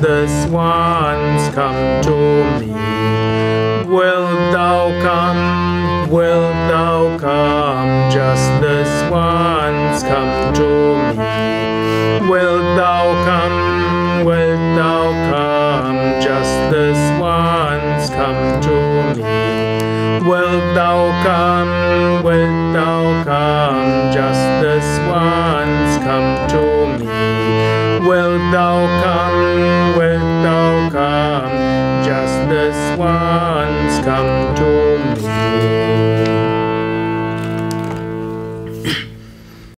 this once come to me? Wilt thou come? Wilt thou come? Just this once come to me. Wilt thou come? Wilt thou come? Just this once come to me. Wilt thou come? thou come, wilt thou come, just this once come to